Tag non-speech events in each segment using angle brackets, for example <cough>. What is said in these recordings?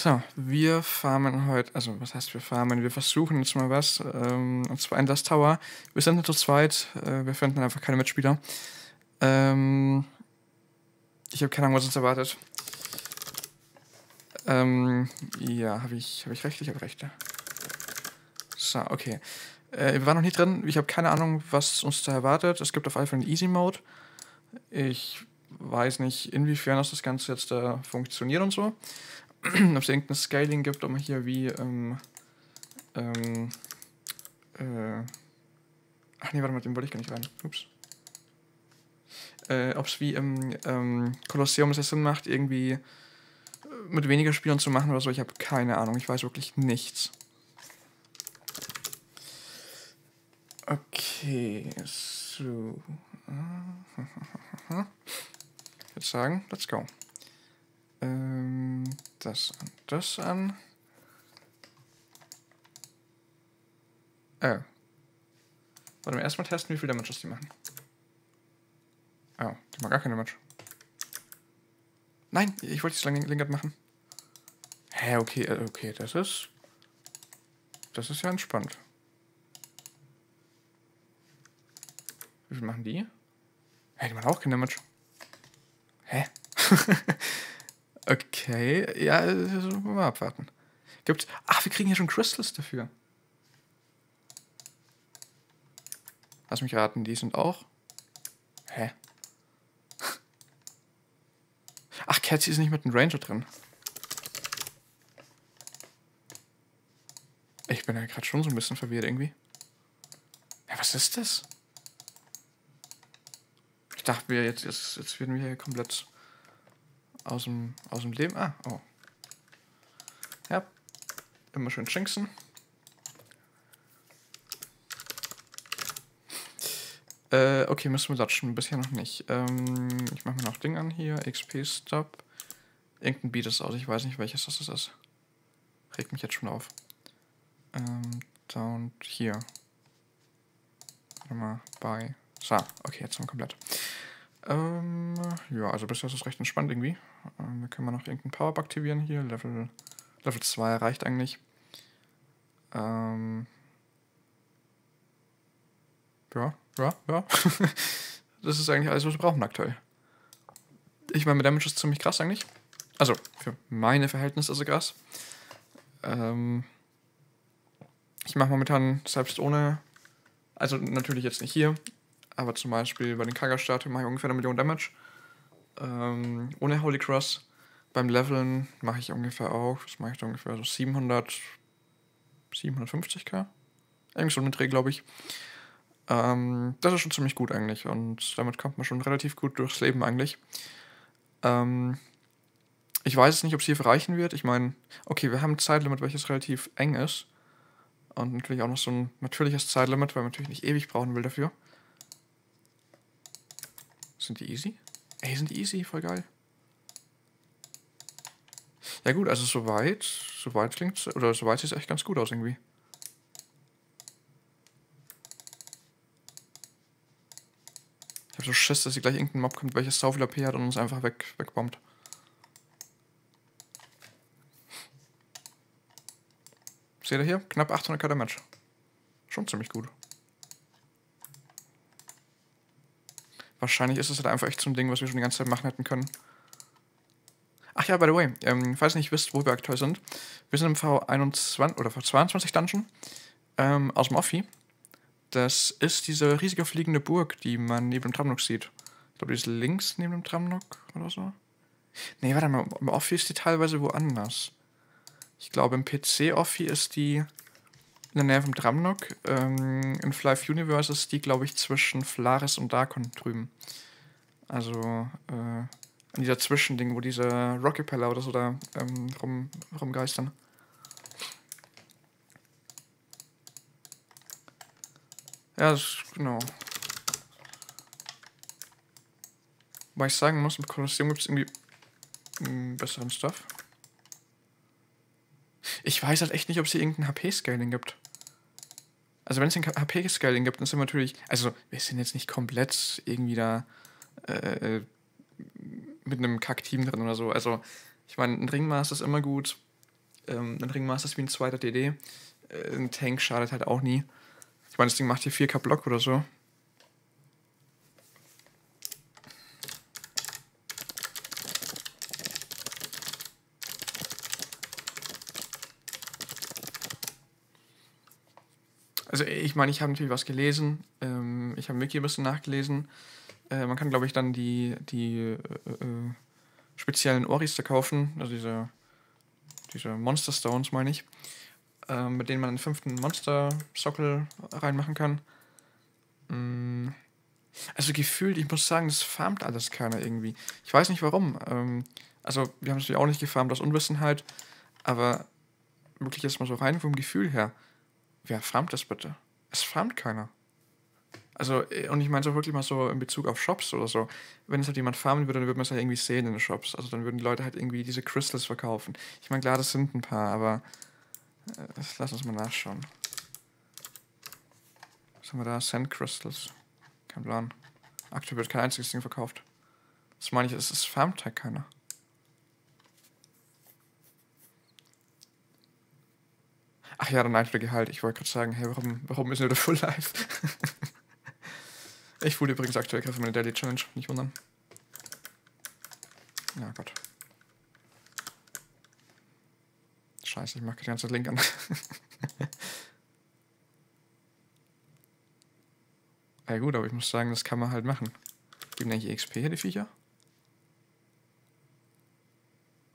So, wir farmen heute, also was heißt wir farmen? Wir versuchen jetzt mal was, ähm, und zwar Endless Tower. Wir sind nur zu zweit, äh, wir finden einfach keine Mitspieler. Ähm, ich habe keine Ahnung, was uns erwartet. Ähm, ja, habe ich, hab ich recht? Ich habe recht. So, okay. Äh, wir waren noch nicht drin. Ich habe keine Ahnung, was uns da erwartet. Es gibt auf einen Easy Mode. Ich weiß nicht, inwiefern das Ganze jetzt da funktioniert und so. <clears throat> ob es irgendein Scaling gibt, ob man hier wie, ähm, ähm, äh, ach nee, warte mal, den wollte ich gar nicht rein. Ups. Äh, ob es wie im ähm, Kolosseum es Sinn macht, irgendwie äh, mit weniger Spielern zu machen oder so. Ich habe keine Ahnung. Ich weiß wirklich nichts. Okay, so. <laughs> Ich würde sagen, let's go. Ähm, das an, das an. Oh. Warte mal, erstmal testen, wie viel Damage die machen. Oh, die machen gar keine Damage. Nein, ich wollte das Lingard machen. Hä, okay, äh, okay, das ist... Das ist ja entspannt. Wie viel machen die? Hä, die machen auch kein Damage. Hä? <laughs> Okay, ja, mal abwarten. Gibt's. Ach, wir kriegen hier schon Crystals dafür. Lass mich raten, die sind auch. Hä? <laughs> Ach, Catsy ist nicht mit dem Ranger drin. Ich bin ja gerade schon so ein bisschen verwirrt irgendwie. Ja, was ist das? Ich dachte, wir jetzt, jetzt, jetzt werden wir hier komplett aus dem, aus dem Leben. Ah, oh. Ja. Immer schön schinksen. Äh, okay, müssen wir latschen. Bisher noch nicht. Ähm, ich mache mir noch Ding an hier. XP Stop. Irgendein Beat ist aus. Ich weiß nicht, welches das ist. Regt mich jetzt schon auf. Ähm, down hier. Warte mal. Bei. So, okay, jetzt sind wir komplett. Ähm, ja, also bisher ist es recht entspannt irgendwie. Ähm, wir können mal noch irgendeinen Power-Up aktivieren hier. Level, Level 2 reicht eigentlich. Ähm, ja, ja, ja. <laughs> das ist eigentlich alles, was wir brauchen aktuell. Ich meine, mit Damage ist ziemlich krass eigentlich. Also, für meine Verhältnisse ist es krass. Ähm, ich mache momentan selbst ohne, also natürlich jetzt nicht hier, aber zum Beispiel bei den Kaga-Statuen mache ich ungefähr eine Million Damage. Ähm, ohne Holy Cross. Beim Leveln mache ich ungefähr auch, was mache ich da ungefähr? So 700, 750k? Irgendwie so ein Dreh, glaube ich. Ähm, das ist schon ziemlich gut eigentlich und damit kommt man schon relativ gut durchs Leben eigentlich. Ähm, ich weiß es nicht, ob es hier reichen wird. Ich meine, okay, wir haben ein Zeitlimit, welches relativ eng ist. Und natürlich auch noch so ein natürliches Zeitlimit, weil man natürlich nicht ewig brauchen will dafür. Sind die easy? Ey, sind die easy, voll geil. Ja gut, also soweit, soweit klingt oder soweit sieht es echt ganz gut aus irgendwie. Ich habe so Schiss, dass hier gleich irgendein Mob kommt, welches sau viel AP hat und uns einfach weg, wegbombt. Seht ihr hier? Knapp 800k Damage. Schon ziemlich gut. Wahrscheinlich ist es halt einfach echt so ein Ding, was wir schon die ganze Zeit machen hätten können. Ach ja, by the way, ähm, falls ihr nicht wisst, wo wir aktuell sind, wir sind im V21 oder V22 Dungeon ähm, aus dem Offi. Das ist diese riesige fliegende Burg, die man neben dem Tramnock sieht. Ich glaube, die ist links neben dem Tramnock oder so. Nee, warte mal, im Offi ist die teilweise woanders. Ich glaube, im PC-Offi ist die in der Nähe vom Dramnock. Ähm, in Flive Universe ist die, glaube ich, zwischen Flaris und Darkon drüben. Also, äh, an dieser Zwischending, wo diese Rockepeller oder so da ähm, rum, rumgeistern. Ja, das, genau. Weil ich sagen muss, mit Kolosseum gibt es irgendwie einen besseren Stuff. Ich weiß halt echt nicht, ob es hier irgendein HP-Scaling gibt. Also wenn es ein HP-Scaling gibt, dann sind wir natürlich, also wir sind jetzt nicht komplett irgendwie da äh, äh mit einem Kack-Team drin oder so. Also ich meine, ein Ringmaß ist immer gut. Ähm, ein Ringmaster ist wie ein zweiter DD. Äh, ein Tank schadet halt auch nie. Ich meine, das Ding macht hier 4k Block oder so. Also ich meine, ich habe natürlich was gelesen. Ähm, ich habe Wiki ein bisschen nachgelesen. Äh, man kann, glaube ich, dann die, die äh, äh, speziellen Oris da kaufen. Also diese, diese Monster Stones, meine ich. Äh, mit denen man einen fünften Monster-Sockel reinmachen kann. Mm. Also gefühlt, ich muss sagen, das farmt alles keiner irgendwie. Ich weiß nicht warum. Ähm, also wir haben es natürlich auch nicht gefarmt aus Unwissenheit. Aber wirklich jetzt mal so rein vom Gefühl her. Wer farmt das bitte? Es farmt keiner. Also, äh, und ich meine es auch wirklich mal so in Bezug auf Shops oder so. Wenn es halt jemand farmen würde, dann würde man es halt irgendwie sehen in den Shops. Also dann würden die Leute halt irgendwie diese Crystals verkaufen. Ich meine, klar, das sind ein paar, aber äh, lass uns mal nachschauen. Was haben wir da? Sand Crystals. Kein Plan. Aktuell wird kein einziges Ding verkauft. Das meine ich, es ist farmt halt keiner. Ach ja, der Nightflare-Gehalt. Ich wollte gerade sagen, hey, warum, warum ist nur der Full Life? <laughs> ich wurde übrigens aktuell gerade für meine Daily Challenge, nicht wundern. Ja, Gott. Scheiße, ich mache die ganze Link an. <laughs> ja gut, aber ich muss sagen, das kann man halt machen. Geben eigentlich XP hier die Viecher?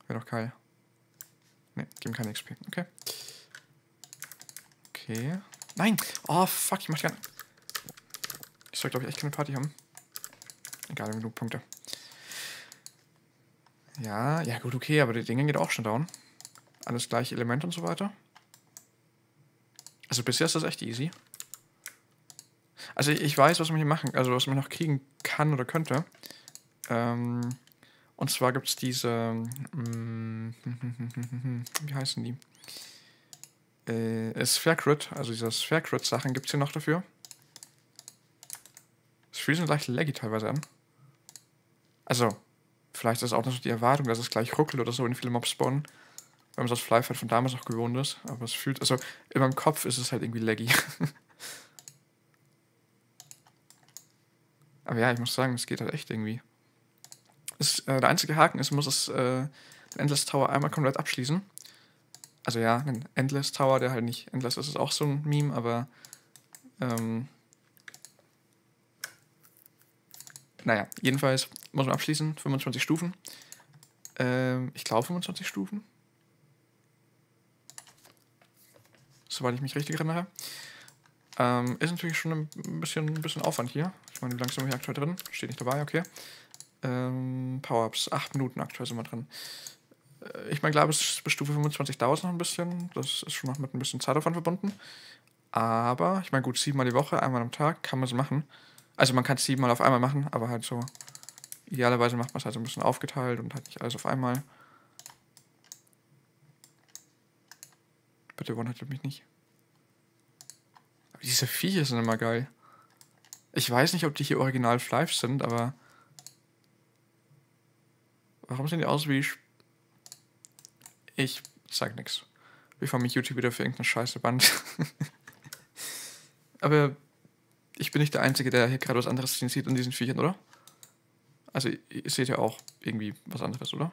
Wäre doch geil. Ne, geben keine XP. Okay. Okay. Nein! Oh, fuck, ich mach die ganze... Ich soll, glaube ich, echt keine Party haben. Egal, genug Punkte. Ja, ja gut, okay, aber die Dinge geht auch schon down. Alles gleiche Element und so weiter. Also bisher ist das echt easy. Also ich weiß, was man hier machen, also was man noch kriegen kann oder könnte. Ähm, und zwar gibt es diese, mm, <laughs> wie heißen die? Äh, Sphere Crit, also diese Sphere Crit Sachen gibt es hier noch dafür. Das fühlt sich leicht laggy teilweise an. Also, vielleicht ist es auch noch die Erwartung, dass es gleich ruckelt oder so in viele Mobs spawnen. Wenn man das Flyfight von damals noch gewohnt ist. Aber es fühlt, also in meinem Kopf ist es halt irgendwie laggy. <laughs> aber ja, ich muss sagen, es geht halt echt irgendwie. Es, äh, der einzige Haken ist, man muss es, äh, Endless Tower einmal komplett abschließen also ja, ein Endless Tower, der halt nicht endless ist, ist auch so ein Meme, aber ähm, naja, jedenfalls muss man abschließen, 25 Stufen. Ähm, ich glaube 25 Stufen. Soweit ich mich richtig erinnere. Ähm, ist natürlich schon ein bisschen, ein bisschen Aufwand hier. Ich meine, wie lange sind wir hier aktuell drin? Steht nicht dabei, okay. Ähm, Power-Ups, 8 Minuten aktuell sind wir drin. Ich meine, klar, bis, bis Stufe 25 dauert es noch ein bisschen. Das ist schon noch mit ein bisschen Zeitaufwand verbunden. Aber, ich meine, gut, siebenmal die Woche, einmal am Tag, kann man es machen. Also man kann es siebenmal auf einmal machen, aber halt so. Idealerweise macht man es halt so ein bisschen aufgeteilt und halt nicht alles auf einmal. Bitte wundert mich nicht. Aber diese Viecher sind immer geil. Ich weiß nicht, ob die hier original Fleisch sind, aber. Warum sehen die aus wie ich sag nix. Bevor mich YouTube wieder für irgendeine Scheiße band. <laughs> Aber ich bin nicht der Einzige, der hier gerade was anderes sieht in diesen Viechern, oder? Also, ihr seht ja auch irgendwie was anderes, oder?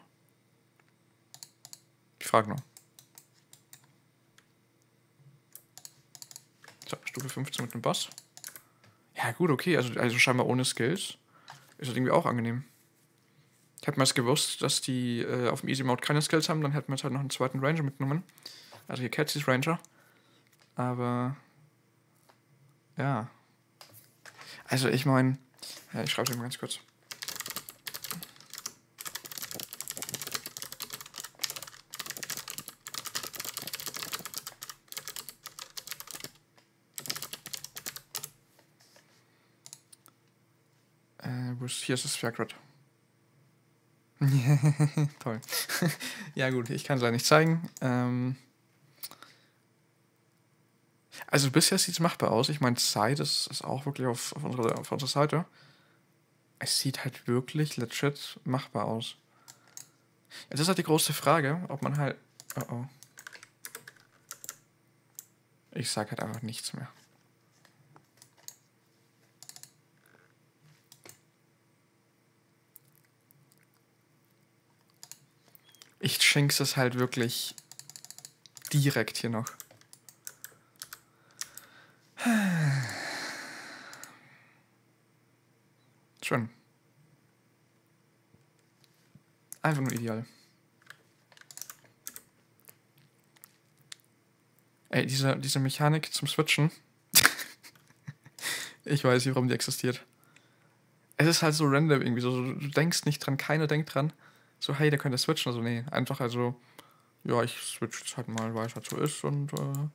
Ich frage nur. So, Stufe 15 mit dem Boss. Ja, gut, okay. Also, also scheinbar ohne Skills. Ist das irgendwie auch angenehm. Hätten wir es gewusst, dass die äh, auf dem Easy Mode keine Skills haben, dann hätten wir jetzt halt noch einen zweiten Ranger mitgenommen. Also hier Catsys Ranger. Aber ja. Also ich meine, ja, ich schreibe es mal ganz kurz. Äh, hier ist das Faircrot. Toll. <laughs> ja gut, ich kann es leider nicht zeigen. Ähm also bisher sieht es machbar aus. Ich meine, Zeit ist, ist auch wirklich auf, auf, unserer, auf unserer Seite. Es sieht halt wirklich legit machbar aus. Jetzt ist halt die große Frage, ob man halt... Oh oh. Ich sag halt einfach nichts mehr. Ich schenke es halt wirklich direkt hier noch. Schön. Einfach nur ideal. Ey, diese, diese Mechanik zum Switchen. <laughs> ich weiß nicht, warum die existiert. Es ist halt so random irgendwie. So, du denkst nicht dran, keiner denkt dran. So, hey, der könnte switchen. Also, nee, einfach also, ja, ich switch es halt mal, weil es halt so ist und äh,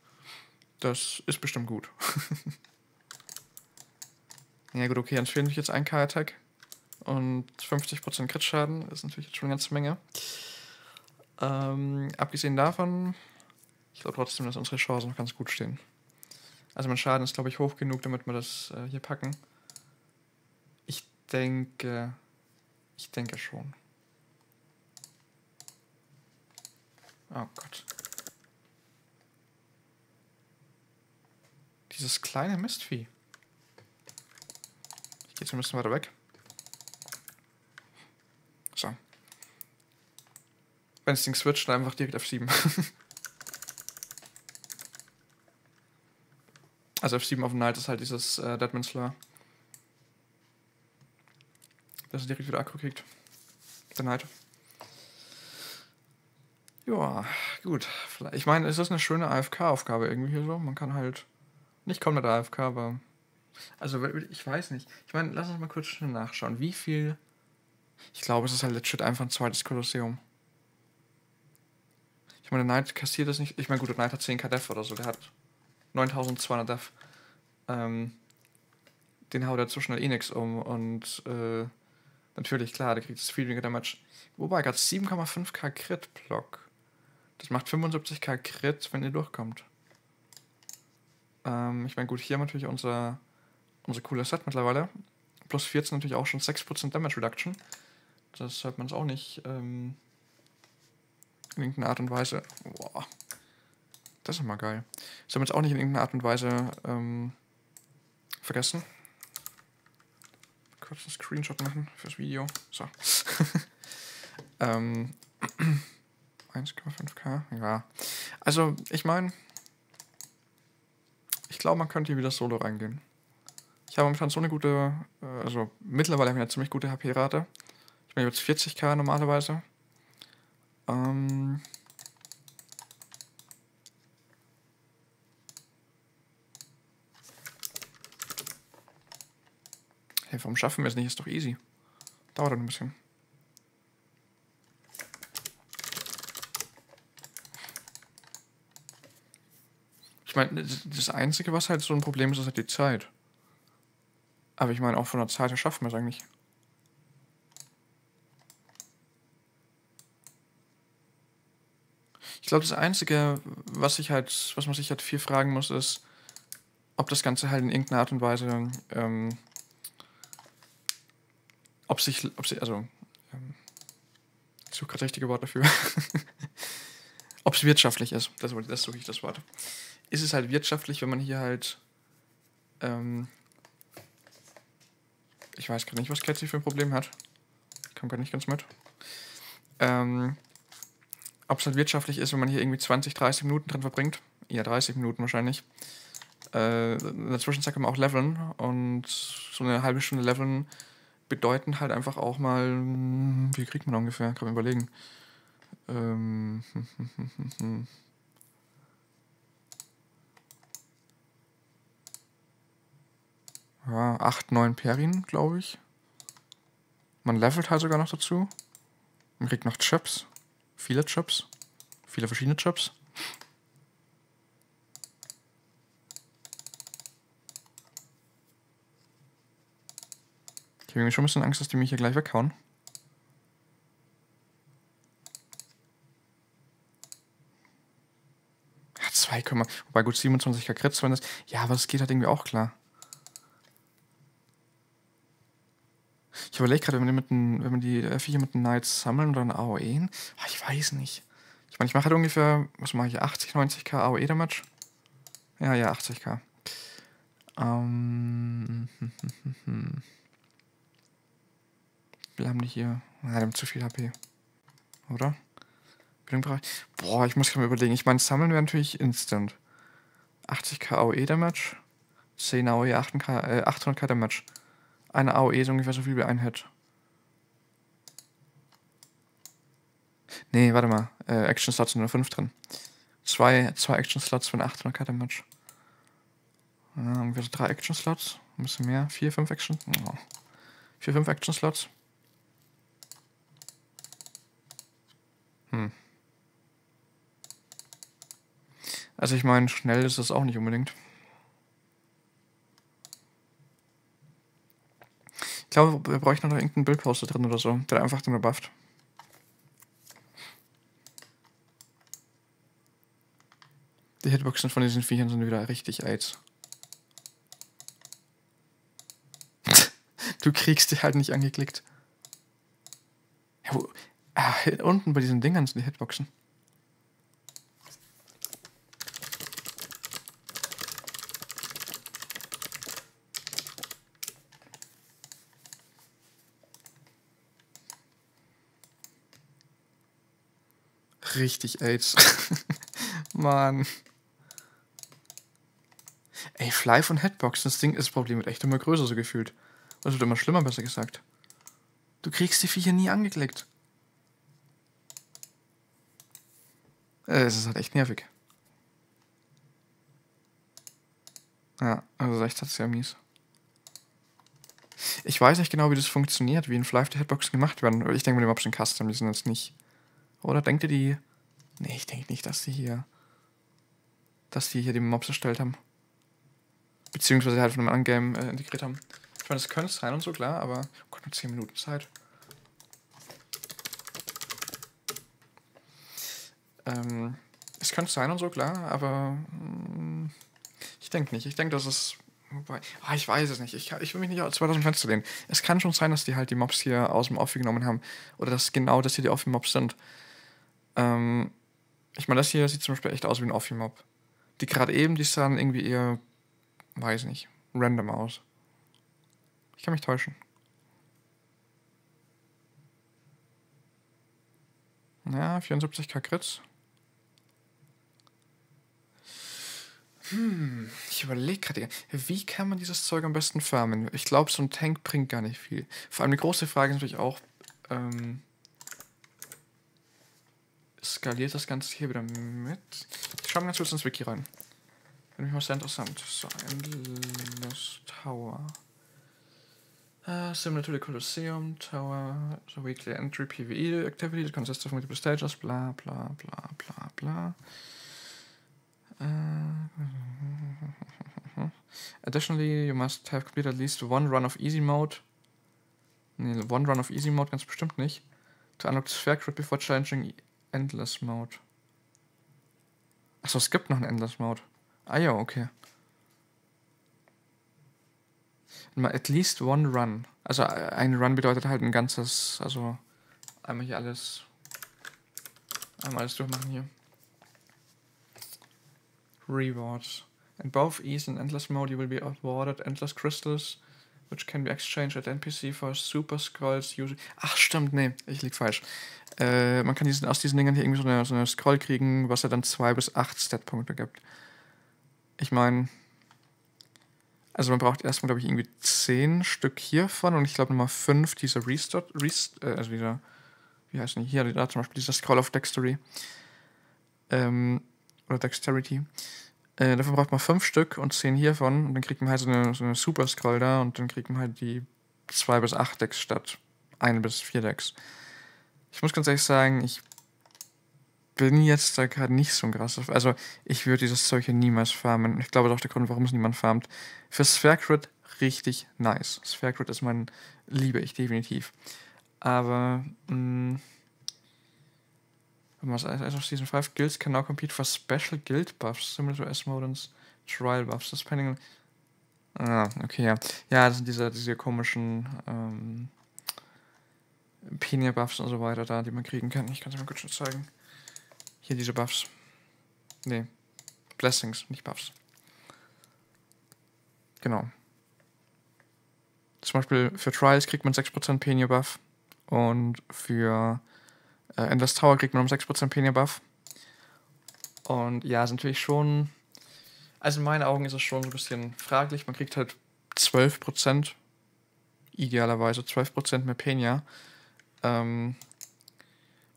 das ist bestimmt gut. <laughs> ja, gut, okay, dann fehlen natürlich jetzt ein K-Attack und 50% Crit-Schaden. ist natürlich jetzt schon eine ganze Menge. Ähm, abgesehen davon ich glaube trotzdem, dass unsere Chancen noch ganz gut stehen. Also mein Schaden ist, glaube ich, hoch genug, damit wir das äh, hier packen. Ich denke... Ich denke schon. Oh Gott. Dieses kleine Mistvieh. Ich gehe jetzt ein bisschen weiter weg. So. Wenn das Ding switcht, dann einfach direkt F7. <laughs> Also F7 auf Night ist halt dieses äh, Deadman's Slayer. Dass er direkt wieder Akku kriegt. Der Night. Ja, gut. Ich meine, es ist eine schöne AFK-Aufgabe irgendwie hier so. Man kann halt nicht kommen mit AFK, aber. Also, ich weiß nicht. Ich meine, lass uns mal kurz schnell nachschauen. Wie viel. Ich glaube, es ist halt legit einfach ein zweites Kolosseum. Ich meine, Knight kassiert das nicht. Ich meine, gut, Knight hat 10k Def oder so. Der hat 9200 Def. Ähm, den haut er zu schnell eh nix um und äh, natürlich, klar, der kriegt das viel weniger Damage. Wobei, gerade 7,5k Crit-Block. Das macht 75k Crit, wenn ihr durchkommt. Ähm, ich meine, gut, hier haben wir natürlich unser, unser cooles Set mittlerweile. Plus 14 natürlich auch schon 6% Damage Reduction. Das sollte man es auch nicht ähm, in irgendeiner Art und Weise. Boah. Das ist mal geil. Soll man es auch nicht in irgendeiner Art und Weise ähm, vergessen. Kurz einen Screenshot machen fürs Video. So. <laughs> ähm, 1,5k, ja. Also, ich meine, ich glaube, man könnte hier wieder solo reingehen. Ich habe momentan so eine gute, äh, also mittlerweile habe ich eine ziemlich gute HP-Rate. Ich bin jetzt 40k normalerweise. Ähm, Hey, warum schaffen wir es nicht? Ist doch easy. Dauert ein bisschen. Ich meine, das Einzige, was halt so ein Problem ist, ist halt die Zeit. Aber ich meine, auch von der Zeit her schaffen wir es eigentlich. Ich glaube, das Einzige, was ich halt, was man sich halt viel fragen muss, ist, ob das Ganze halt in irgendeiner Art und Weise ähm, ob sich, ob sie, also, ähm, ich suche gerade richtige Wort dafür. <laughs> ob es wirtschaftlich ist, das, das suche ich das Wort. Ist es halt wirtschaftlich, wenn man hier halt, ähm, ich weiß gerade nicht, was Ketzi für ein Problem hat. Ich komme gar nicht ganz mit. Ähm, ob es halt wirtschaftlich ist, wenn man hier irgendwie 20, 30 Minuten drin verbringt. Eher 30 Minuten wahrscheinlich. Äh, in der Zwischenzeit kann man auch leveln und so eine halbe Stunde leveln bedeuten halt einfach auch mal, wie kriegt man ungefähr, kann man überlegen. Ähm, ja, 8, 9 Perin, glaube ich. Man levelt halt sogar noch dazu. Man kriegt noch Chips. Viele Chips. Viele verschiedene Chips. Ich habe schon ein bisschen Angst, dass die mich hier gleich weghauen. Ja, 2, wobei gut 27k Kretz, wenn das. Ja, aber das geht halt irgendwie auch klar. Ich überlege gerade, wenn, wenn man die Viecher mit den Knights sammeln oder eine AOE. Ah, ich weiß nicht. Ich meine, ich mache halt ungefähr, was mache ich, 80, 90k AOE Damage. Ja, ja, 80k. Ähm. Hm, hm, hm, hm. Wir haben die hier. Ja, die haben zu viel HP. Oder? Boah, ich muss gerade mal überlegen. Ich meine, sammeln wäre natürlich instant. 80k AOE Damage. 10 AOE, 800k, äh, 800k Damage. Eine AOE ist ungefähr so viel wie ein Hit. Nee, warte mal. Äh, Action Slots sind nur 5 drin. Zwei, zwei Action Slots für 800k Damage. Ja, ungefähr so drei Action Slots. Ein bisschen mehr. Vier, fünf Action. Oh. Vier, fünf Action Slots. Hm. Also ich meine, schnell ist das auch nicht unbedingt. Ich glaube, wir bräuchten noch irgendeinen Bildposter drin oder so, der einfach den bufft. Die Hitboxen von diesen Viechern sind wieder richtig AIDS. <laughs> du kriegst die halt nicht angeklickt. Ja, wo, ah, unten bei diesen Dingern sind die Hitboxen. Richtig AIDS. <laughs> Mann. Ey, Fly von Headbox, das Ding ist das Problem wird echt immer größer so gefühlt. Das wird immer schlimmer, besser gesagt. Du kriegst die Viecher nie angeklickt. Äh, es ist halt echt nervig. Ja, also echt hat sehr mies. Ich weiß nicht genau, wie das funktioniert, wie in Fly the Headbox gemacht werden. Ich denke, mit dem Option Custom, die sind jetzt nicht. Oder denkt ihr die. Nee, ich denke nicht, dass die hier. Dass die hier die Mobs erstellt haben. Beziehungsweise halt von einem anderen Game äh, integriert haben. Ich meine, das könnte es sein und so, klar, aber. Oh Gott, nur 10 Minuten Zeit. Ähm, es könnte sein und so, klar, aber. Mh, mm, ich denke nicht. Ich denke, dass es. Wobei, oh, ich weiß es nicht. Ich, kann, ich will mich nicht aus 2000 Fenster lehnen. Es kann schon sein, dass die halt die Mobs hier aus dem Offi genommen haben. Oder dass genau das hier die Offi-Mobs sind. Ähm, ich meine, das hier sieht zum Beispiel echt aus wie ein Offi-Mob. Die gerade eben, die sahen irgendwie eher, weiß nicht, random aus. Ich kann mich täuschen. Ja, 74k Crits. Hm, ich überlege gerade, wie kann man dieses Zeug am besten farmen? Ich glaube, so ein Tank bringt gar nicht viel. Vor allem die große Frage ist natürlich auch, ähm, skaliert das Ganze hier wieder mit. Ich schaue mal ganz kurz ins Wiki rein. Finde ich mal sehr interessant. So, Endless Tower. Uh, similar to the Colosseum Tower, the weekly entry PvE activity that consists of multiple stages, bla bla bla bla bla. Uh, <laughs> additionally, you must have completed at least one run of easy mode. Nee, one run of easy mode ganz bestimmt nicht. To unlock the Sphere Crit before challenging Endless Mode. Achso, es gibt noch einen Endless Mode. Ah ja, okay. At least one run. Also äh, ein Run bedeutet halt ein ganzes, also einmal hier alles, einmal alles durchmachen hier. Rewards. In both Ease and Endless Mode you will be awarded Endless Crystals, which can be exchanged at NPC for Super Scrolls using... Ach stimmt, nee, ich lieg falsch. Äh, man kann diesen, aus diesen Dingern hier irgendwie so eine, so eine Scroll kriegen, was er dann 2 bis 8 Stat-Punkte gibt. Ich meine, also man braucht erstmal, glaube ich, irgendwie 10 Stück hiervon und ich glaube nochmal 5 dieser Restart, Rest, äh, also dieser, wie heißt denn hier, da zum Beispiel dieser Scroll of Dexterity. Ähm, oder Dexterity. Äh, davon braucht man 5 Stück und 10 hiervon und dann kriegt man halt so eine, so eine Super Scroll da und dann kriegt man halt die 2 bis 8 Decks statt 1 bis 4 Decks. Ich muss ganz ehrlich sagen, ich bin jetzt da gerade nicht so ein krasser. Also, ich würde dieses Zeug hier niemals farmen. Ich glaube, das ist auch der Grund, warum es niemand farmt. Für Sphere Crit richtig nice. Sphere Crit ist mein, liebe ich definitiv. Aber, mh, was as of Season 5, guilds can now compete for special guild buffs, similar to S-Modens Trial buffs, depending Ah, okay, ja. Ja, das sind diese, diese komischen, ähm, Penia-Buffs und so weiter da, die man kriegen kann. Ich kann es mal kurz schon zeigen. Hier diese Buffs. Nee. Blessings, nicht Buffs. genau. Zum Beispiel für Trials kriegt man 6% Penia Buff und für äh, Endless Tower kriegt man um 6% Penia Buff. Und ja, ist natürlich schon. Also in meinen Augen ist es schon so ein bisschen fraglich. Man kriegt halt 12%, idealerweise 12% mehr Penia. Ähm,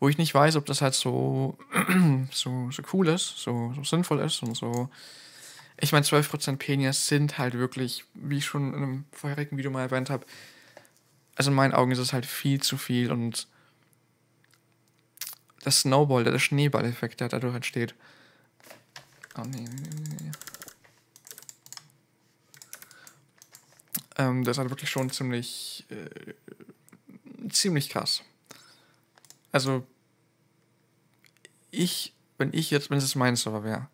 wo ich nicht weiß, ob das halt so, <clears throat> so, so cool ist, so, so sinnvoll ist und so. Ich meine, 12% Penias sind halt wirklich, wie ich schon in einem vorherigen Video mal erwähnt habe, also in meinen Augen ist es halt viel zu viel und das Snowball, der, der Schneeball-Effekt, der dadurch entsteht. Oh nee, nee, nee, nee. Ähm, das ist halt wirklich schon ziemlich, äh, ziemlich krass. Also, ich, wenn ich jetzt, wenn es mein Server wäre,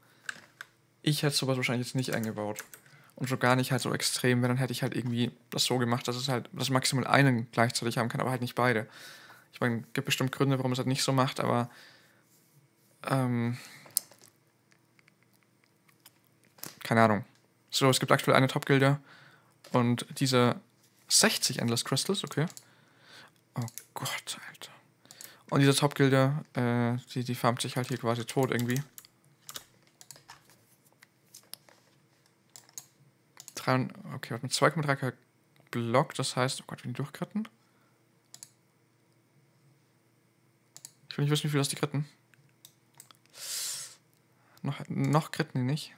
ich hätte sowas wahrscheinlich jetzt nicht eingebaut. Und so gar nicht halt so extrem, wenn dann hätte ich halt irgendwie das so gemacht, dass es halt, dass maximal einen gleichzeitig haben kann, aber halt nicht beide. Ich meine, es gibt bestimmt Gründe, warum es halt nicht so macht, aber ähm, keine Ahnung. So, es gibt aktuell eine Top-Gilde und diese 60 Endless Crystals, okay. Oh Gott, Alter. Und diese Top-Gilde, äh, die, die farmt sich halt hier quasi tot irgendwie. 3, okay, warte, mit 2,3k Block, das heißt, oh Gott, wenn die durchkritten. Ich will nicht wissen, wie viel das die kritten. Noch, noch kritten die nicht.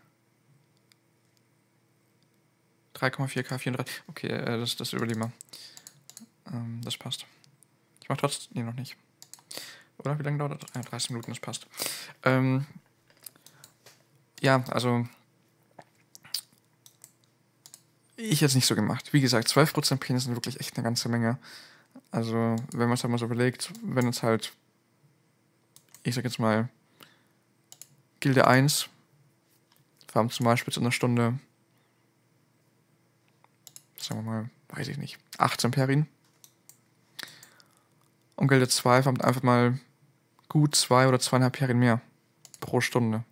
3,4k 34. Okay, äh, das, das überleben wir. Ähm, das passt. Ich mach trotzdem. Nee, noch nicht. Oder wie lange dauert das? Ja, 30 Minuten, das passt. Ähm, ja, also. Ich jetzt nicht so gemacht. Wie gesagt, 12% Penis sind wirklich echt eine ganze Menge. Also, wenn man es halt mal so überlegt, wenn es halt, ich sag jetzt mal, Gilde 1, farmt zum Beispiel zu einer Stunde, sagen wir mal, weiß ich nicht, 18 Perin. Und Gilde 2 farmt einfach mal gut zwei oder zweieinhalb Perien mehr pro Stunde.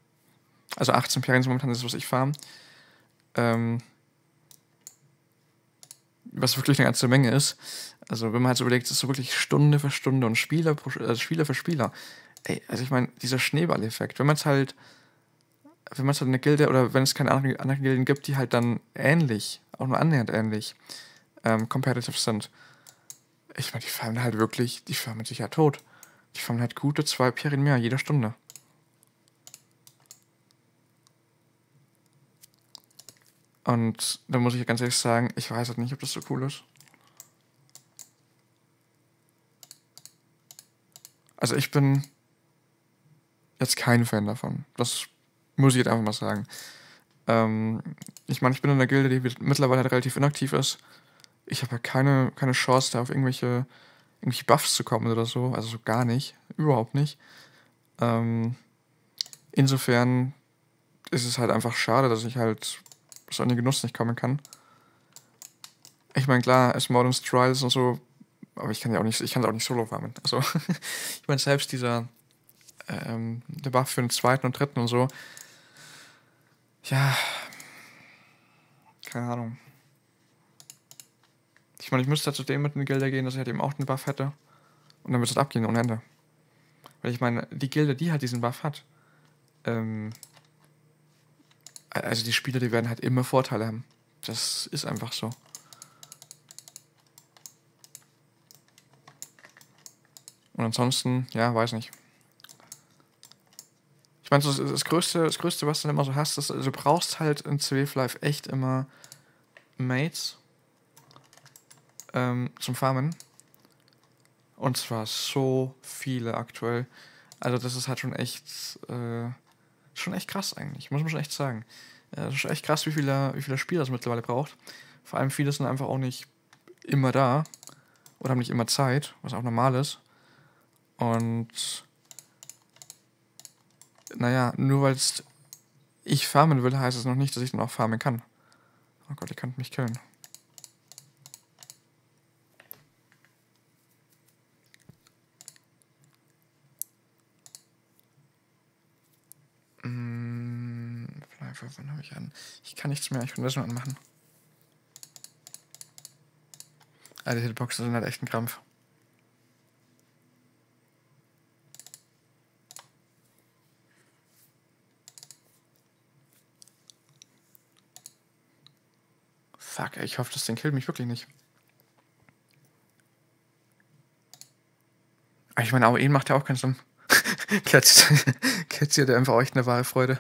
Also 18 Perien ist momentan das, was ich farm. Ähm, was wirklich eine ganze Menge ist. Also wenn man halt so überlegt, es ist so wirklich Stunde für Stunde und Spieler, pro, also Spieler für Spieler. Ey, also ich meine, dieser Schneeball-Effekt, wenn man es halt, wenn man es halt eine Gilde oder wenn es keine anderen, anderen Gilden gibt, die halt dann ähnlich, auch nur annähernd ähnlich, ähm, competitive sind. Ich meine, die farmen halt wirklich, die farmen sich ja tot. Die fangen halt gute zwei Perien mehr jede Stunde. Und da muss ich ganz ehrlich sagen, ich weiß halt nicht, ob das so cool ist. Also ich bin jetzt kein Fan davon. Das muss ich jetzt einfach mal sagen. Ähm, ich meine, ich bin in einer Gilde, die mittlerweile halt relativ inaktiv ist. Ich habe halt keine, keine Chance, da auf irgendwelche irgendwelche Buffs zu kommen oder so. Also so gar nicht. Überhaupt nicht. Ähm, insofern ist es halt einfach schade, dass ich halt so an den Genuss nicht kommen kann. Ich meine, klar, es Trials und so, aber ich kann ja auch nicht, ich kann auch nicht solo farmen. Also, <laughs> ich meine, selbst dieser ähm, der Buff für den zweiten und dritten und so, ja, keine Ahnung. Ich meine, ich müsste halt zu dem mit den Gelder gehen, dass ich halt eben auch den Buff hätte. Und dann würde es halt abgehen ohne Ende. Weil ich meine, die Gilde, die halt diesen Buff hat, ähm, also die Spieler, die werden halt immer Vorteile haben. Das ist einfach so. Und ansonsten, ja, weiß nicht. Meine, das, das, Größte, das Größte, was du immer so hast, ist, also du brauchst halt in CWF Live echt immer Mates ähm, zum Farmen. Und zwar so viele aktuell. Also das ist halt schon echt, äh, schon echt krass eigentlich, muss man schon echt sagen. Äh, das ist echt krass, wie viele, wie viele Spieler es mittlerweile braucht. Vor allem viele sind einfach auch nicht immer da oder haben nicht immer Zeit, was auch normal ist. Und naja, nur weil ich farmen will, heißt es noch nicht, dass ich dann auch farmen kann. Oh Gott, ihr könnt mich killen. Mmh, wann habe ich an? Ich kann nichts mehr, ich kann das schon anmachen. Alter, die Hitboxen sind halt echt ein Krampf. Fuck, ich hoffe, das Ding killt mich wirklich nicht. Ich meine, AOE macht ja auch keinen Sinn. <laughs> Catch hat einfach echt eine wahre Freude.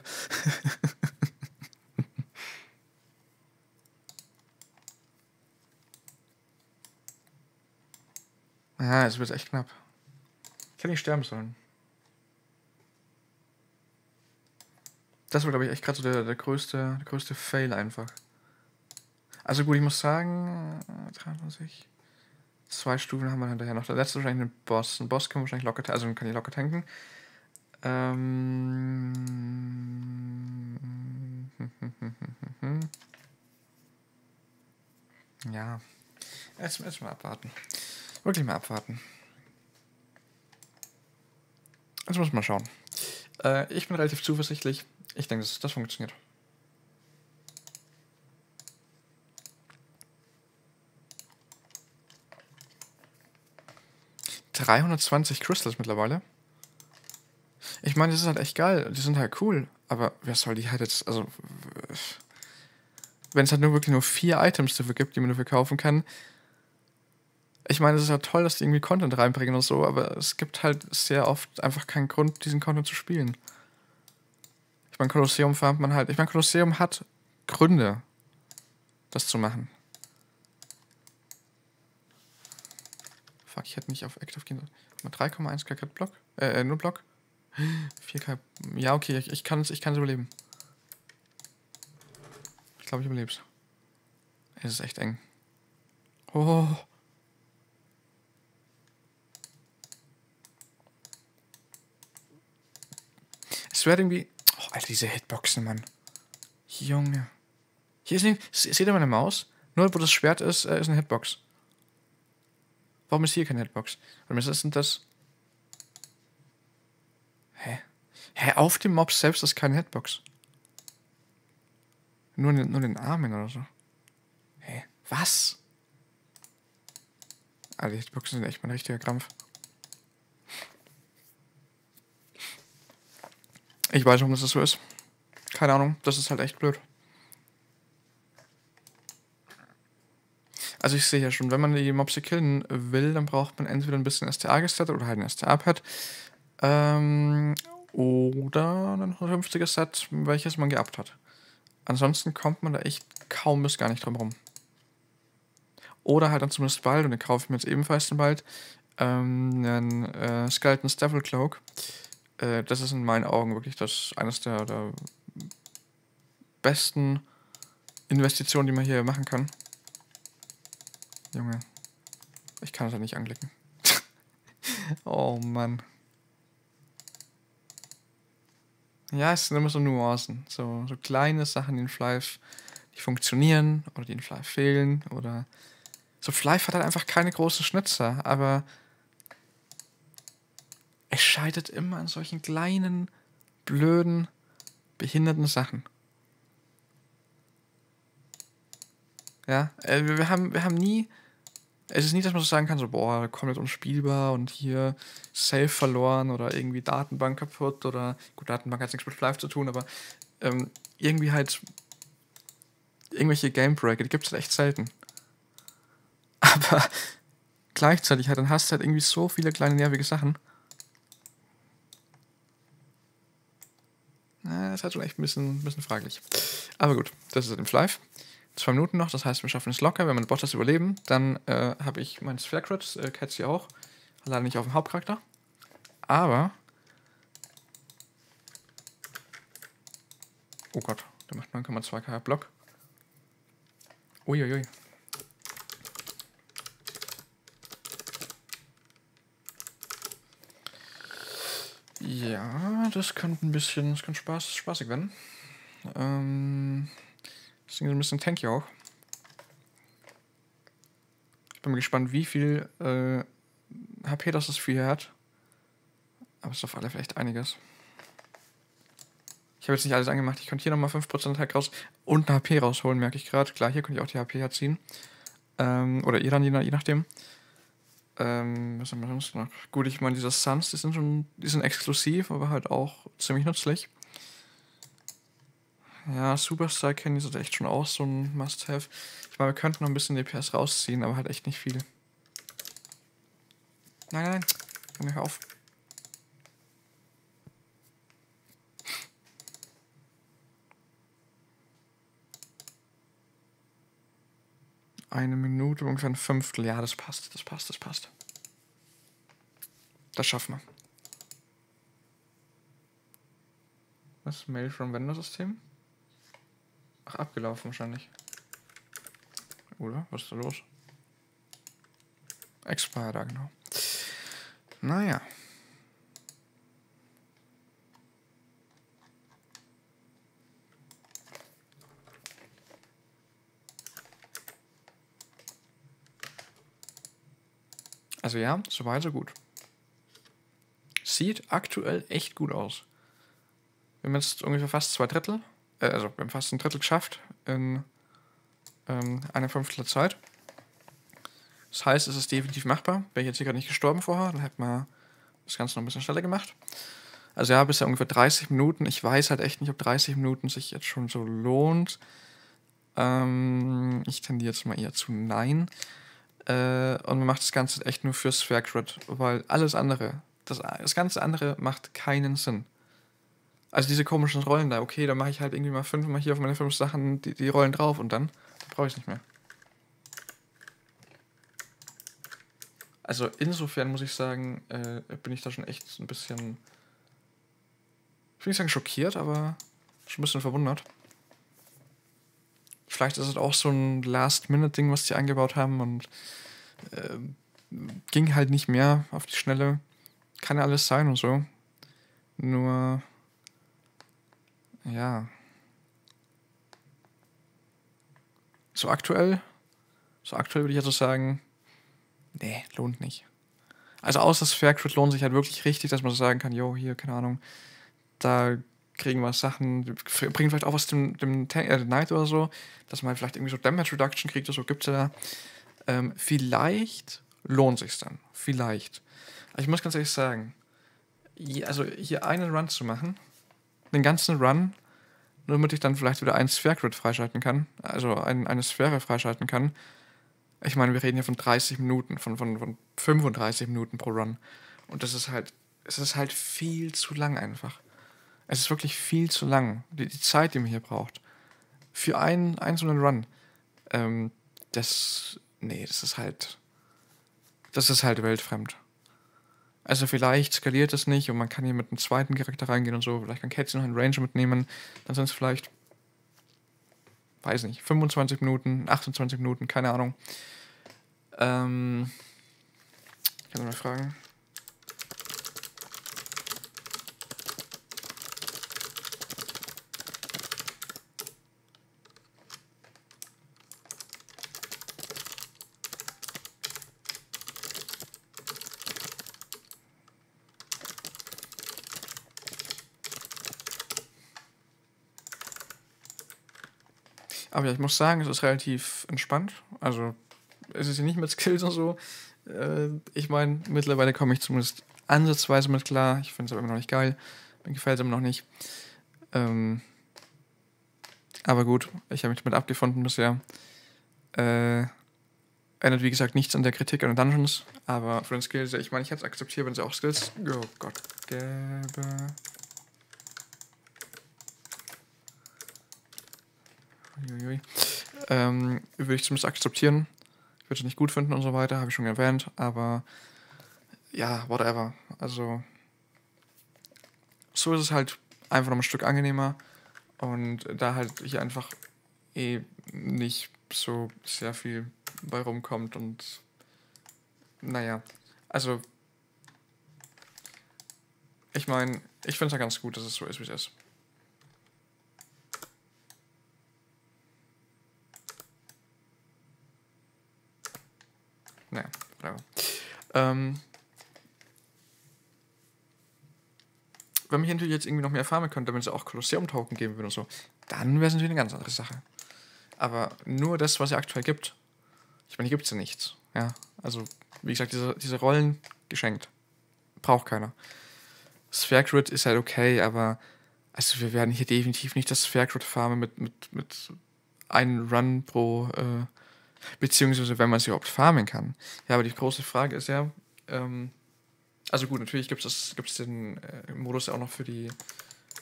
<laughs> ja, es wird echt knapp. Ich hätte nicht sterben sollen. Das war, glaube ich, echt gerade so der, der, größte, der größte Fail einfach. Also gut, ich muss sagen, 23. Zwei Stufen haben wir hinterher noch. Der letzte wahrscheinlich ein Boss. Ein Boss kann man wahrscheinlich locker, also kann ich locker tanken. Ähm. <laughs> Ja. Jetzt, jetzt mal abwarten. Wirklich mal abwarten. Jetzt muss man schauen. Äh, ich bin relativ zuversichtlich. Ich denke, das, das funktioniert. 320 Crystals mittlerweile. Ich meine, das ist halt echt geil. Die sind halt cool. Aber wer soll die halt jetzt, also. Wenn es halt nur wirklich nur vier Items dafür gibt, die man dafür kaufen kann. Ich meine, es ist ja toll, dass die irgendwie Content reinbringen und so, aber es gibt halt sehr oft einfach keinen Grund, diesen Content zu spielen. Ich meine, Kolosseum farmt man halt. Ich meine, Kolosseum hat Gründe, das zu machen. Fuck, ich hätte nicht auf Active gehen sollen. 3,1 k Block. Äh, äh, nur Block. 4K. Ja, okay, ich, ich kann es ich kann's überleben. Ich glaube, ich überlebe es. Es ist echt eng. Oh. Es wird irgendwie. Oh, Alter, diese Hitboxen, Mann. Junge. Hier ist ein. Seht ihr meine Maus? Nur wo das Schwert ist, äh, ist eine Hitbox. Warum ist hier keine Hitbox? Was ist denn das? Hä? Hä, auf dem Mob selbst ist keine Hitbox. Nur, nur den Armen oder so. Hä? Was? Ah, die Hitboxen sind echt mein richtiger Krampf. Ich weiß, warum das so ist. Keine Ahnung, das ist halt echt blöd. Also ich sehe ja schon, wenn man die Mopse killen will, dann braucht man entweder ein bisschen STA gesettet oder halt ein STA-Pad. Ähm, oder ein 150er Set, welches man geabt hat. Ansonsten kommt man da echt kaum bis gar nicht drum rum. Oder halt dann zumindest bald, und den kaufe ich mir jetzt ebenfalls dann bald, ähm, einen äh, Skeleton's Devil Cloak. Äh, das ist in meinen Augen wirklich das eines der, der besten Investitionen, die man hier machen kann. Junge. Ich kann ja nicht anklicken. <laughs> oh Mann. Ja, es sind immer so Nuancen. So, so kleine Sachen in Flife, die funktionieren oder die in Flife fehlen. Oder. So, Flife hat halt einfach keine großen Schnitzer, aber. Es scheitert immer an solchen kleinen, blöden, behinderten Sachen. Ja, äh, wir haben, wir haben nie es ist nicht, dass man so sagen kann, so, boah, komplett unspielbar und hier Safe verloren oder irgendwie Datenbank kaputt oder, gut, Datenbank hat nichts mit Live zu tun, aber ähm, irgendwie halt irgendwelche Gamebreaker, die gibt es halt echt selten. <laughs> Aber gleichzeitig halt, dann hast du halt irgendwie so viele kleine nervige Sachen. Na, das ist halt schon echt ein bisschen, ein bisschen fraglich. Aber gut, das ist halt im Live zwei Minuten noch, das heißt, wir schaffen es locker. Wenn meine Bots das überleben, dann äh, habe ich meinen Sphere Crits, äh, Cats hier auch. Leider nicht auf dem Hauptcharakter. Aber. Oh Gott, der macht 9,2k Block. Uiuiui. Ja, das könnte ein bisschen, das könnte Spaß, spaßig werden. Ähm. Deswegen ein bisschen tanky auch. Ich bin mal gespannt, wie viel äh, HP das das Vieh hat. Aber es ist auf alle vielleicht einiges. Ich habe jetzt nicht alles angemacht. Ich könnte hier nochmal 5% Hack raus und eine HP rausholen, merke ich gerade. Klar, hier könnte ich auch die HP herziehen. Ähm, oder Iran, je, je nachdem. Ähm, was haben wir sonst noch? Gut, ich meine, diese Suns, die sind schon, die sind exklusiv, aber halt auch ziemlich nützlich. Ja, Superstar Candy ist echt schon auch so ein Must-Have. Ich meine, wir könnten noch ein bisschen DPS rausziehen, aber halt echt nicht viel. Nein, nein, nein. Hör auf. Eine Minute, ungefähr ein Fünftel. Ja, das passt, das passt, das passt. Das schaffen wir. Was? Mail vom Vendor-System? Ach, abgelaufen wahrscheinlich. Oder? Was ist da los? Expire da, genau. Naja. Also ja, soweit so gut. Sieht aktuell echt gut aus. Wir haben jetzt ungefähr fast zwei Drittel, äh, also wir haben fast ein Drittel geschafft in ähm, einer Fünftel Zeit. Das heißt, es ist definitiv machbar. Wäre ich jetzt hier gerade nicht gestorben vorher, dann hätten wir das Ganze noch ein bisschen schneller gemacht. Also ja, bisher ungefähr 30 Minuten. Ich weiß halt echt nicht, ob 30 Minuten sich jetzt schon so lohnt. Ähm, ich tendiere jetzt mal eher zu nein. Äh, und man macht das Ganze echt nur für Sphere Grid, weil alles andere, das, das ganze andere macht keinen Sinn. Also diese komischen Rollen da, okay, da mache ich halt irgendwie mal fünfmal hier auf meine fünf Sachen die, die Rollen drauf und dann brauche ich es nicht mehr. Also insofern muss ich sagen, äh, bin ich da schon echt ein bisschen, ich will nicht sagen schockiert, aber schon ein bisschen verwundert. Vielleicht ist es auch so ein Last-Minute-Ding, was die eingebaut haben und äh, ging halt nicht mehr auf die Schnelle. Kann ja alles sein und so. Nur, ja. So aktuell, so aktuell würde ich also sagen, nee, lohnt nicht. Also außer Faircrit lohnt sich halt wirklich richtig, dass man so sagen kann, jo, hier, keine Ahnung, da kriegen wir Sachen, bringen vielleicht auch was dem, dem äh, Knight oder so, dass man halt vielleicht irgendwie so Damage Reduction kriegt oder so, gibt es ja da. Ähm, vielleicht lohnt sich dann. Vielleicht. Aber ich muss ganz ehrlich sagen, also hier einen Run zu machen, den ganzen Run, nur damit ich dann vielleicht wieder einen Sphere Grid freischalten kann, also ein, eine Sphäre freischalten kann. Ich meine, wir reden hier von 30 Minuten, von, von, von 35 Minuten pro Run. Und das ist halt, es ist halt viel zu lang einfach. Es ist wirklich viel zu lang. Die, die Zeit, die man hier braucht. Für einen einzelnen Run. Ähm, das. Nee, das ist halt. Das ist halt weltfremd. Also vielleicht skaliert es nicht und man kann hier mit einem zweiten Charakter reingehen und so. Vielleicht kann Casey noch einen Ranger mitnehmen. Dann sind es vielleicht, weiß nicht, 25 Minuten, 28 Minuten, keine Ahnung. Ähm, ich kann mal fragen. Aber ja, ich muss sagen, es ist relativ entspannt. Also, es ist ja nicht mit Skills und so. Äh, ich meine, mittlerweile komme ich zumindest ansatzweise mit klar. Ich finde es aber immer noch nicht geil. Mir gefällt es immer noch nicht. Ähm, aber gut, ich habe mich damit abgefunden bisher. Äh, ändert wie gesagt nichts an der Kritik an den Dungeons, aber für den Skills, ich meine, ich hätte es akzeptiert, wenn es auch Skills, oh Gott, gäbe. Ähm, würde ich zumindest akzeptieren. Ich würde es nicht gut finden und so weiter, habe ich schon erwähnt, aber ja, whatever. Also, so ist es halt einfach noch ein Stück angenehmer und da halt hier einfach eh nicht so sehr viel bei rumkommt und naja, also ich meine, ich finde es ja ganz gut, dass es so ist, wie es ist. Naja, whatever. Ähm, wenn man hier natürlich jetzt irgendwie noch mehr farmen könnte, damit es auch Kolosseum-Token geben würde und so, dann wäre es natürlich eine ganz andere Sache. Aber nur das, was es aktuell gibt. Ich meine, hier gibt es ja nichts. Ja, also, wie gesagt, diese, diese Rollen geschenkt. Braucht keiner. Sphere Grid ist halt okay, aber also wir werden hier definitiv nicht das Sphere Grid farmen mit, mit, mit einem Run pro, äh, beziehungsweise wenn man es überhaupt farmen kann. Ja, aber die große Frage ist ja, ähm, also gut, natürlich gibt es den äh, Modus auch noch für die,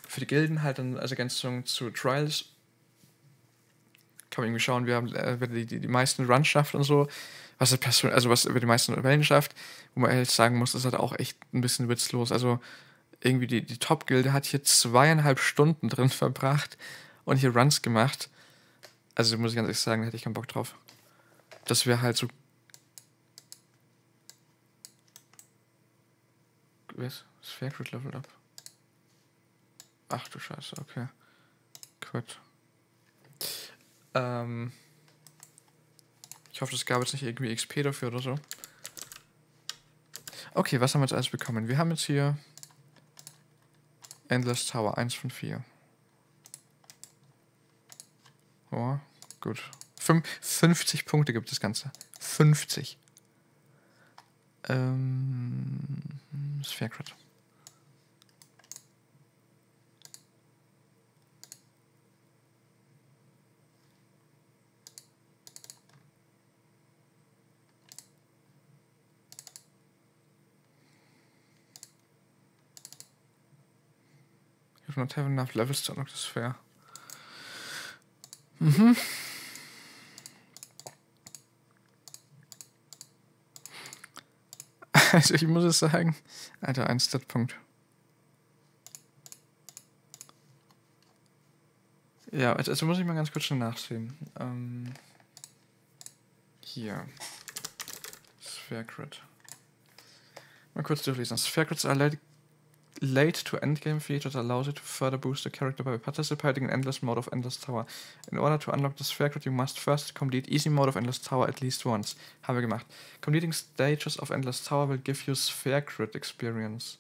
für die Gilden halt dann als Ergänzung zu Trials. Kann man irgendwie schauen, wer, äh, wer die, die, die meisten Runs schafft und so. Was Person, also was über die meisten Rebellen schafft, wo man ehrlich sagen muss, ist halt auch echt ein bisschen witzlos. Also irgendwie die, die Top-Gilde hat hier zweieinhalb Stunden drin <laughs> verbracht und hier Runs gemacht. Also muss ich ganz ehrlich sagen, da hätte ich keinen Bock drauf. Das wäre halt so. Was? Sphere Grid leveled up. Ach du Scheiße, okay. Gut. Ähm. Ich hoffe, es gab jetzt nicht irgendwie XP dafür oder so. Okay, was haben wir jetzt alles bekommen? Wir haben jetzt hier Endless Tower 1 von 4. Oh, gut. Fünf, 50 Punkte gibt das Ganze. 50. Ähm, Sphere not have enough levels to unlock the sphere. Mhm. <laughs> Also ich muss es sagen, Alter, ein Statpunkt. Ja, also, also muss ich mal ganz kurz schon nachsehen. Ähm, hier. Sphere Crit. Mal kurz durchlesen. Sphere Crits are late to endgame feature that allows you to further boost the character by participating in endless mode of Endless Tower. In order to unlock the sphere crit, you must first complete easy mode of Endless Tower at least once. Haben wir gemacht. Completing stages of Endless Tower will give you sphere crit experience.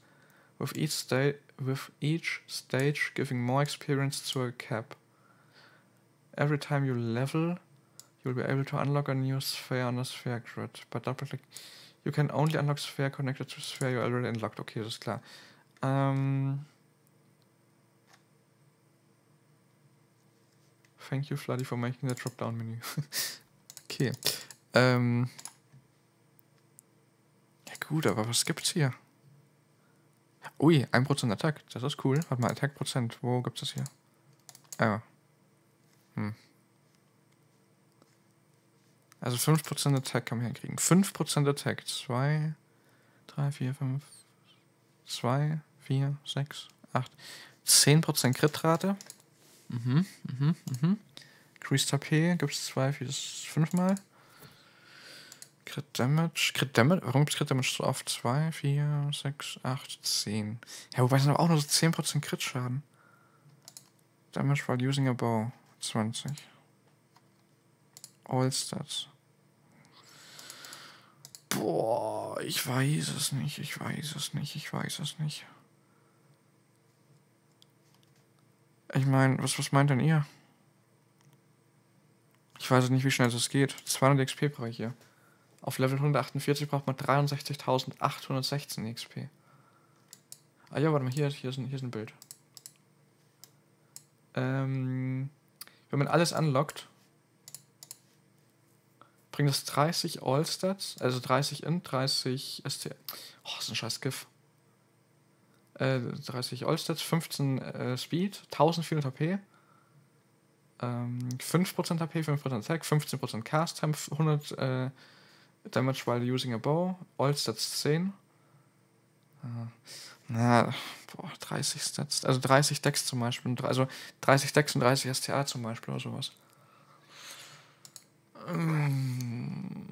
With each, sta with each stage giving more experience to a cap. Every time you level, you'll be able to unlock a new sphere on a sphere grid. But double click. You can only unlock sphere connected to sphere you already unlocked. Okay, das ist klar. Ähm. Thank you, Floody, for making the Dropdown-Menü. <laughs> okay. Ähm. Ja gut, aber was gibt's hier? Ui, 1% Attack. Das ist cool. Warte mal, Attack-Prozent. Wo gibt's das hier? Ah. Hm. Also 5% Attack kann man hier kriegen. 5% Attack. 2, 3, 4, 5, 2, 4, 6, 8, 10% Crit-Rate. Mhm, mhm, mhm. Increased HP gibt es 2, 4, 5 Mal. Crit Damage. Crit Damage? Warum gibt es Crit Damage so oft? 2, 4, 6, 8, 10. Ja, wobei es aber auch nur so 10% Crit-Schaden. Damage while using a bow. 20. All Stats. Boah, ich weiß es nicht, ich weiß es nicht, ich weiß es nicht. Ich meine, was, was meint denn ihr? Ich weiß nicht, wie schnell das geht. 200 XP brauche ich hier. Auf Level 148 braucht man 63.816 XP. Ah ja, warte mal, hier, hier, ist, ein, hier ist ein Bild. Ähm, wenn man alles unlockt, bringt es 30 All-Stats, also 30 Int, 30 ST. Oh, das ist ein scheiß GIF. 30 Allstats, 15 äh, Speed, 1400 HP, ähm, 5% HP, 5% Attack, 15% Cast Time, 100 äh, Damage while using a bow, Allstats 10. Äh, na, boah, 30 Stats, also 30 Decks zum Beispiel, also 30 Decks und 30 STA zum Beispiel oder sowas. Ähm,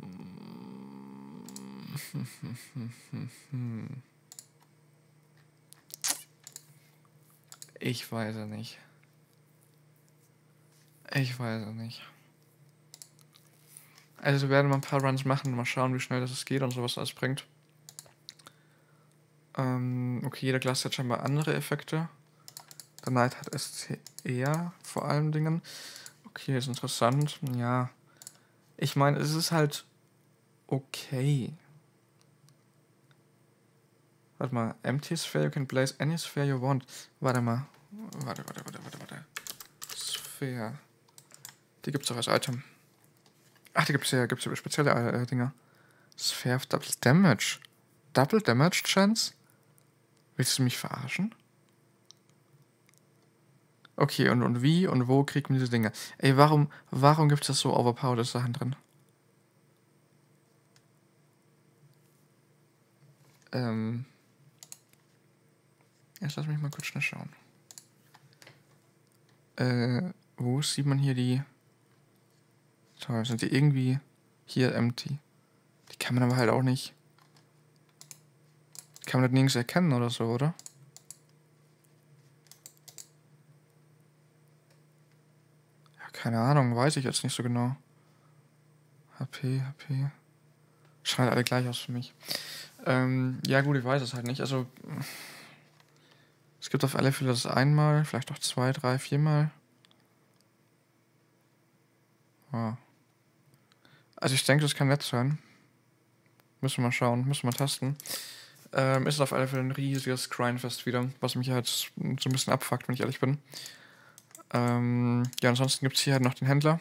<laughs> hm, hm, hm, hm, hm. Ich weiß es nicht. Ich weiß es nicht. Also wir werden mal ein paar Runs machen, mal schauen, wie schnell das geht und sowas alles bringt. Ähm, okay, jeder Glas hat scheinbar andere Effekte. Der Knight hat SCR vor allen Dingen. Okay, ist interessant. Ja. Ich meine, es ist halt Okay. Warte mal, empty sphere, you can place any sphere you want. Warte mal. Warte, warte, warte, warte, warte. Sphere. Die gibt's auch als Item. Ach, die gibt's ja, gibt's ja spezielle äh, Dinger. Sphere of Double Damage. Double Damage Chance? Willst du mich verarschen? Okay, und, und wie und wo kriegt man diese Dinge? Ey, warum, warum gibt das so overpowered Sachen drin? Ähm. Jetzt lass mich mal kurz schnell schauen. Äh, wo sieht man hier die. Toll, sind die irgendwie hier empty? Die kann man aber halt auch nicht. Die kann man halt nirgends erkennen oder so, oder? Ja, keine Ahnung, weiß ich jetzt nicht so genau. HP, HP. Halt alle gleich aus für mich. Ähm, ja, gut, ich weiß es halt nicht. Also, es gibt auf alle Fälle das einmal, vielleicht auch zwei, drei, viermal. Oh. Also, ich denke, das kann nett sein. Müssen wir mal schauen, müssen wir mal testen. Ähm, ist auf alle Fälle ein riesiges Grindfest wieder, was mich halt so ein bisschen abfuckt, wenn ich ehrlich bin. Ähm, ja, ansonsten gibt es hier halt noch den Händler,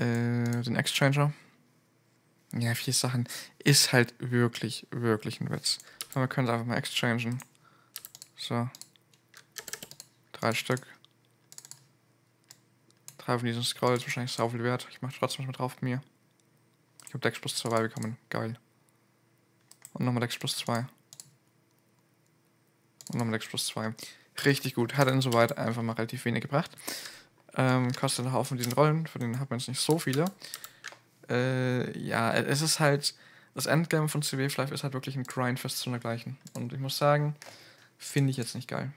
äh, den Exchanger. Ja, vier Sachen ist halt wirklich, wirklich ein Witz. Aber wir können es einfach mal exchangen. So. Drei Stück. Drei von diesen Scrolls, wahrscheinlich sau viel wert. Ich mache trotzdem was mit drauf bei mir. Ich habe Dex plus 2 bekommen. Geil. Und nochmal Dex plus 2. Und nochmal Dex plus 2. Richtig gut. Hat insoweit einfach mal relativ wenig gebracht. Ähm, kostet einen Haufen diesen Rollen, von denen hat man jetzt nicht so viele äh, ja, es ist halt, das Endgame von CW Life ist halt wirklich ein Grindfest zu dergleichen. Und ich muss sagen, finde ich jetzt nicht geil.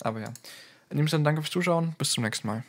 Aber ja. In dem Sinne, danke fürs Zuschauen. Bis zum nächsten Mal.